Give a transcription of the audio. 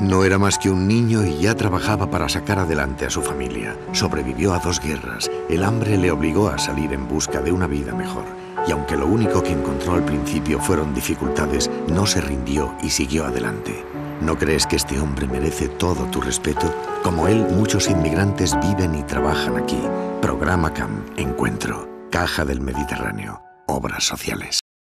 No era más que un niño y ya trabajaba para sacar adelante a su familia. Sobrevivió a dos guerras. El hambre le obligó a salir en busca de una vida mejor. Y aunque lo único que encontró al principio fueron dificultades, no se rindió y siguió adelante. ¿No crees que este hombre merece todo tu respeto? Como él, muchos inmigrantes viven y trabajan aquí. Programa CAM, Encuentro, Caja del Mediterráneo, Obras Sociales.